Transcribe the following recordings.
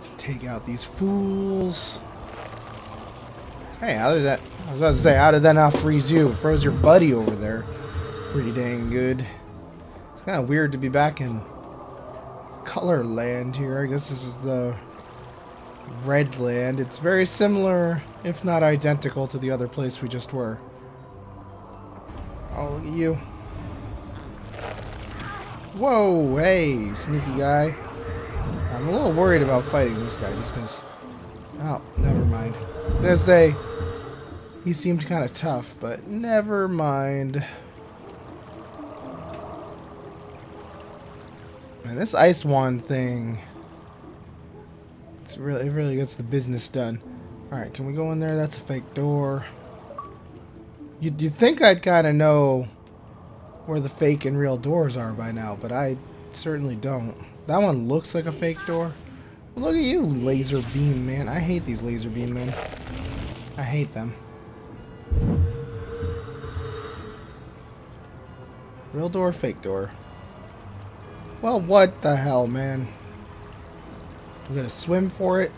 Let's take out these fools. Hey, how did that... I was about to say, how did that not freeze you? Froze your buddy over there. Pretty dang good. It's kind of weird to be back in color land here. I guess this is the red land. It's very similar, if not identical, to the other place we just were. Oh, you. Whoa, hey, sneaky guy. I'm a little worried about fighting this guy just because... Oh, never mind. I was say, he seemed kind of tough, but never mind. Man, this ice wand thing... It's really, it really gets the business done. Alright, can we go in there? That's a fake door. You'd, you'd think I'd kind of know where the fake and real doors are by now, but I certainly don't. That one looks like a fake door. Look at you, laser beam man. I hate these laser beam men. I hate them. Real door, fake door. Well, what the hell, man? We gotta swim for it?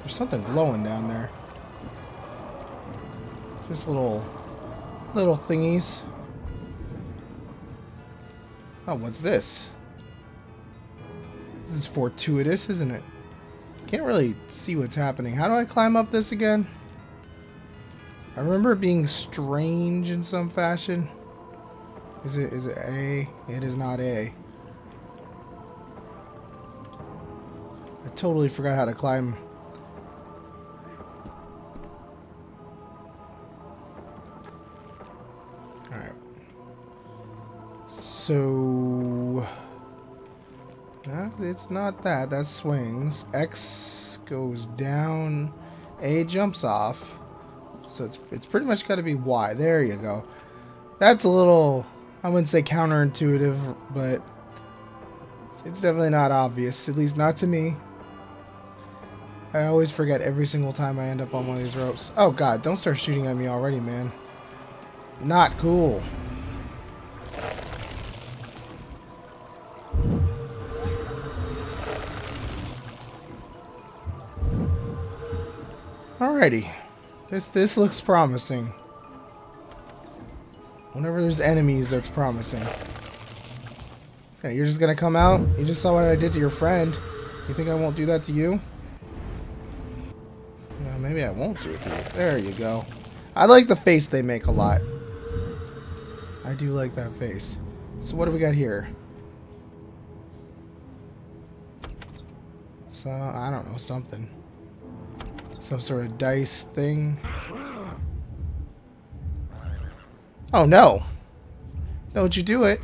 There's something glowing down there. Just little, little thingies. Oh, what's this? This is fortuitous, isn't it? Can't really see what's happening. How do I climb up this again? I remember it being strange in some fashion. Is it is it A? It is not A. I totally forgot how to climb. Alright. So... It's not that. That swings. X goes down. A jumps off. So it's, it's pretty much got to be Y. There you go. That's a little, I wouldn't say counterintuitive, but it's, it's definitely not obvious. At least not to me. I always forget every single time I end up on one of these ropes. Oh god, don't start shooting at me already, man. Not cool. Alrighty. This this looks promising. Whenever there's enemies, that's promising. Okay, you're just gonna come out? You just saw what I did to your friend. You think I won't do that to you? Maybe I won't do it to you. There you go. I like the face they make a lot. I do like that face. So what do we got here? So, I don't know, something. Some sort of dice thing. Oh no! Don't you do it.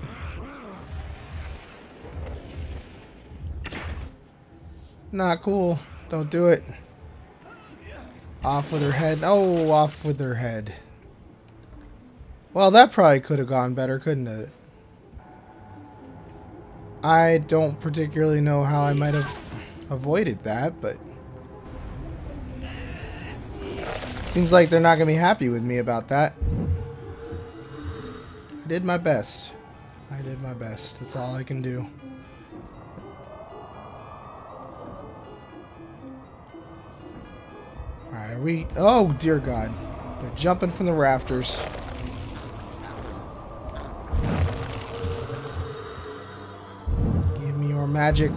Not cool. Don't do it. Off with her head. Oh, off with her head. Well, that probably could have gone better, couldn't it? I don't particularly know how I might have avoided that, but... Seems like they're not going to be happy with me about that. I did my best. I did my best. That's all I can do. Alright, we... Oh, dear God. They're jumping from the rafters. Give me your magic.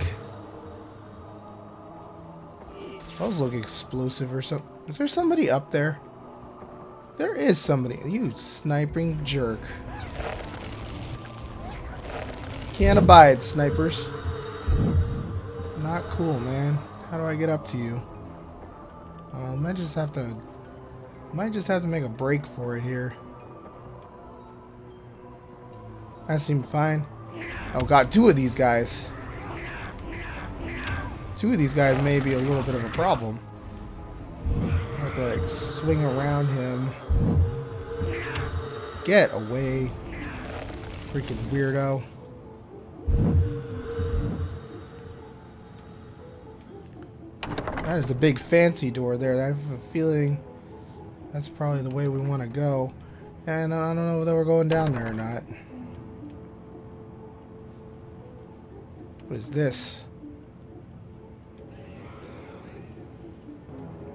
Those look explosive or something. Is there somebody up there? There is somebody. You sniping jerk. Can't abide, snipers. Not cool, man. How do I get up to you? Uh, I might just have to... Might just have to make a break for it here. That seemed fine. Oh god, two of these guys. Two of these guys may be a little bit of a problem. I have to like swing around him. Get away. Freaking weirdo. That is a big fancy door there. I have a feeling that's probably the way we want to go. And I don't know whether we're going down there or not. What is this?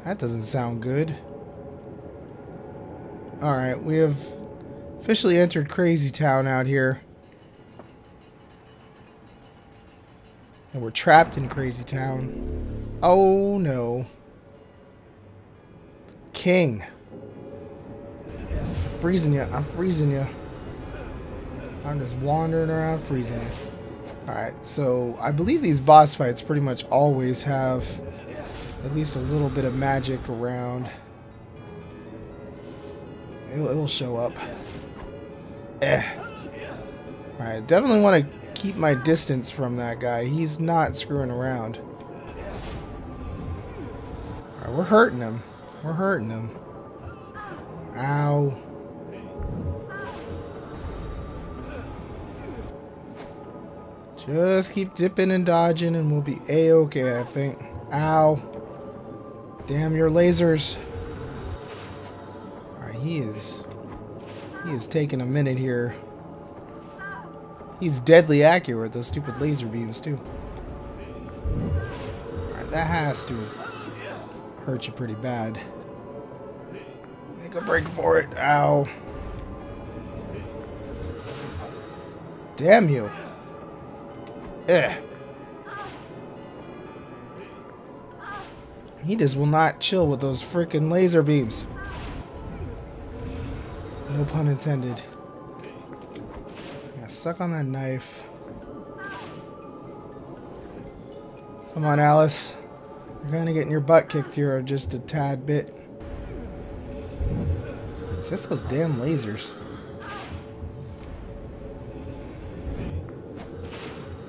That doesn't sound good. Alright, we have officially entered Crazy Town out here. And we're trapped in Crazy Town. Oh no. King. I'm freezing you. I'm freezing you. I'm just wandering around freezing you. Alright, so I believe these boss fights pretty much always have at least a little bit of magic around. It'll, it'll show up. Eh. Definitely want to keep my distance from that guy. He's not screwing around. Alright, we're hurting him. We're hurting him. Ow. Just keep dipping and dodging and we'll be a-okay, I think. Ow. Damn your lasers. Alright, he is... He is taking a minute here. He's deadly accurate those stupid laser beams, too. Alright, that has to hurt you pretty bad. Make a break for it. Ow. Damn you. Eh. He just will not chill with those freaking laser beams. No pun intended. Yeah, suck on that knife. Come on, Alice. You're kind of getting your butt kicked here just a tad bit. It's just those damn lasers.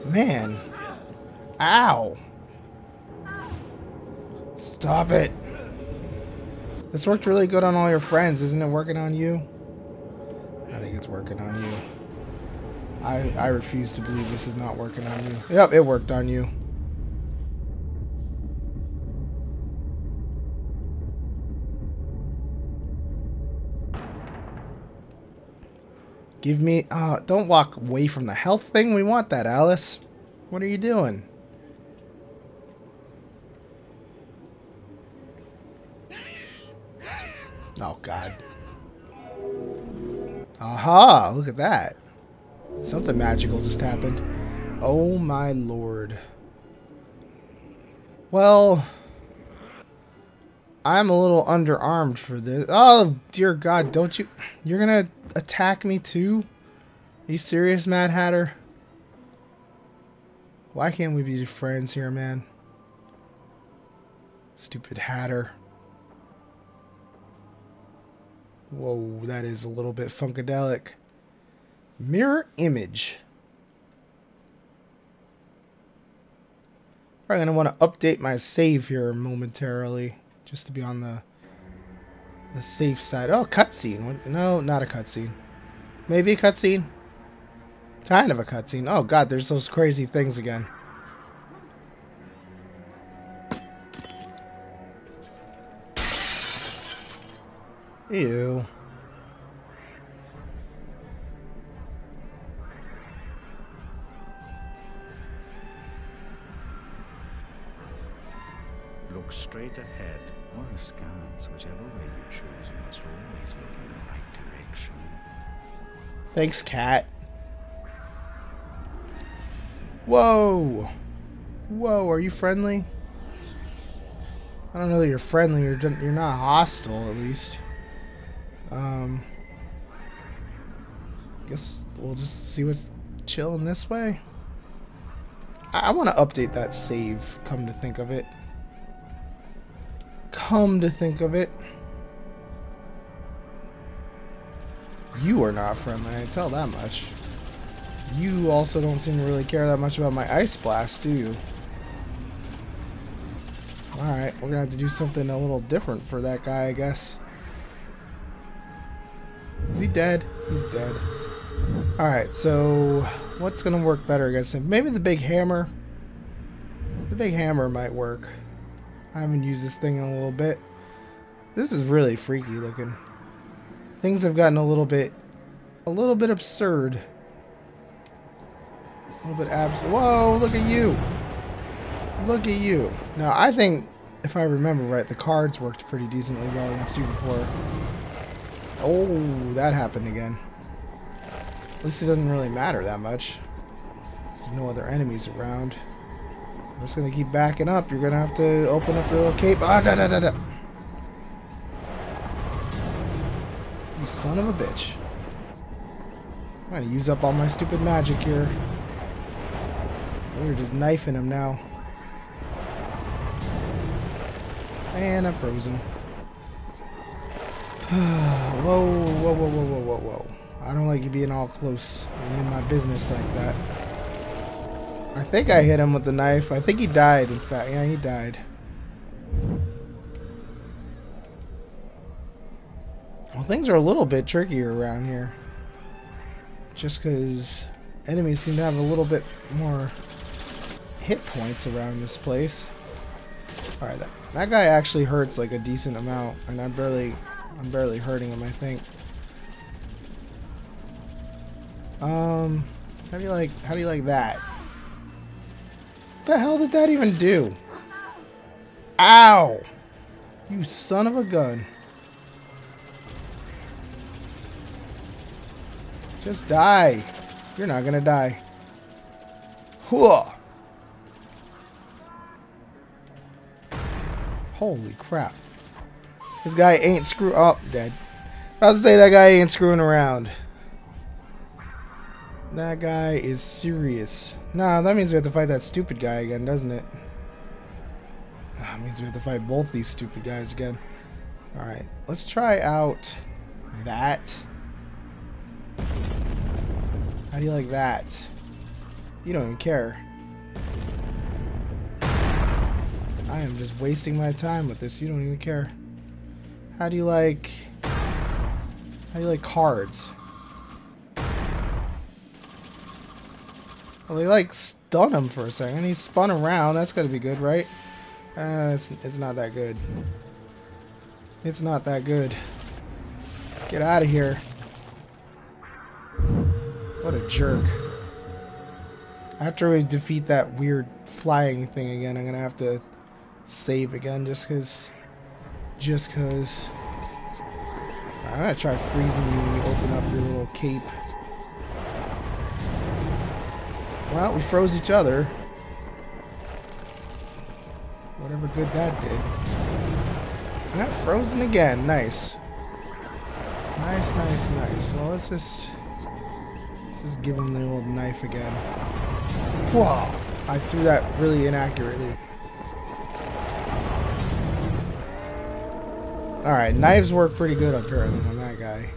Man. Ow. Stop it. This worked really good on all your friends. Isn't it working on you? I think it's working on you. I, I refuse to believe this is not working on you. Yep, it worked on you. Give me... Uh, don't walk away from the health thing. We want that, Alice. What are you doing? Oh, God. Aha! Look at that. Something magical just happened. Oh, my lord. Well... I'm a little underarmed for this. Oh, dear God, don't you... You're gonna attack me, too? Are you serious, Mad Hatter? Why can't we be friends here, man? Stupid Hatter. Whoa, that is a little bit funkadelic. Mirror image. Probably gonna want to update my save here momentarily, just to be on the the safe side. Oh, cutscene. No, not a cutscene. Maybe a cutscene. Kind of a cutscene. Oh god, there's those crazy things again. Ew. Look straight ahead or askance, whichever way you choose. You must always look in the right direction. Thanks, cat. Whoa. Whoa, are you friendly? I don't know that you're friendly. You're, you're not hostile, at least. Um, guess we'll just see what's chilling this way. I, I want to update that save, come to think of it. Come to think of it. You are not friendly, I tell that much. You also don't seem to really care that much about my Ice Blast, do you? Alright, we're gonna have to do something a little different for that guy, I guess. Is he dead? He's dead. Alright, so what's going to work better against him? Maybe the big hammer? The big hammer might work. I haven't used this thing in a little bit. This is really freaky looking. Things have gotten a little bit, a little bit absurd. A little bit abs- Whoa, look at you. Look at you. Now, I think if I remember right, the cards worked pretty decently well against you before. Oh, that happened again. At least it doesn't really matter that much. There's no other enemies around. I'm just gonna keep backing up. You're gonna have to open up your little cape. Ah, da da da da. You son of a bitch. I'm gonna use up all my stupid magic here. We're just knifing him now. And I'm frozen. whoa, whoa, whoa, whoa, whoa, whoa, whoa. I don't like you being all close and in my business like that. I think I hit him with the knife. I think he died, in fact. Yeah, he died. Well, things are a little bit trickier around here. Just because enemies seem to have a little bit more hit points around this place. Alright, that, that guy actually hurts like a decent amount, and I'm barely, I'm barely hurting him, I think. Um, how do you like, how do you like that? What the hell did that even do? Ow! You son of a gun. Just die. You're not gonna die. Whoa! Holy crap. This guy ain't screw up, oh, dead. About to say that guy ain't screwing around. That guy is serious. Nah, that means we have to fight that stupid guy again, doesn't it? Ah, that means we have to fight both these stupid guys again. Alright, let's try out that. How do you like that? You don't even care. I am just wasting my time with this. You don't even care. How do you like... How do you like cards? Well, they like stun him for a second. He spun around. That's gotta be good, right? Uh, it's, it's not that good. It's not that good. Get out of here. What a jerk. After we defeat that weird flying thing again, I'm gonna have to save again just because. Just because. I'm gonna try freezing you when you open up your little cape. Well, we froze each other. Whatever good that did. Not frozen again. Nice. Nice, nice, nice. Well, let's just... Let's just give him the old knife again. Whoa! I threw that really inaccurately. Alright, knives work pretty good up here on that guy.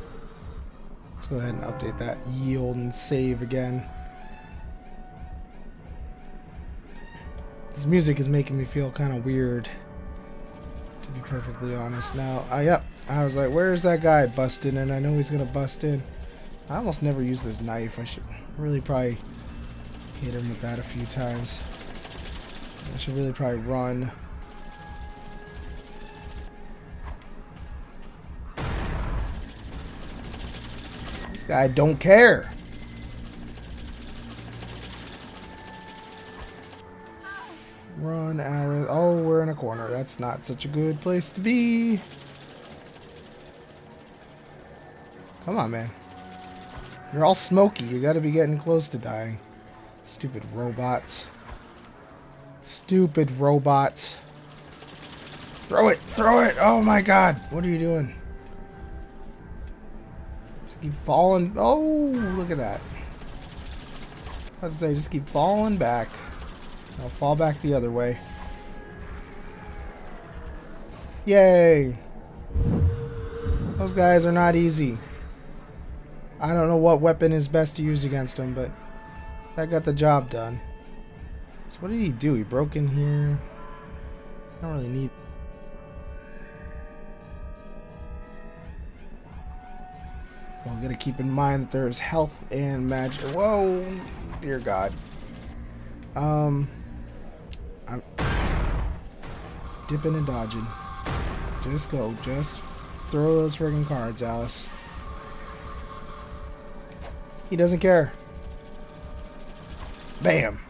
Let's go ahead and update that yield and save again. This music is making me feel kind of weird, to be perfectly honest. Now, I yep, I was like, where's that guy busting And I know he's gonna bust in. I almost never use this knife. I should really probably hit him with that a few times. I should really probably run. This guy don't care. Run, Alice. Oh, we're in a corner. That's not such a good place to be. Come on, man. You're all smoky. You gotta be getting close to dying. Stupid robots. Stupid robots. Throw it! Throw it! Oh my god! What are you doing? Keep falling. Oh, look at that. I was say, just keep falling back. I'll fall back the other way. Yay! Those guys are not easy. I don't know what weapon is best to use against them, but that got the job done. So what did he do? He broke in here. I don't really need... Well, gotta keep in mind that there's health and magic. Whoa! Dear God. Um... I'm dipping and dodging. Just go. Just throw those friggin' cards, Alice. He doesn't care. Bam.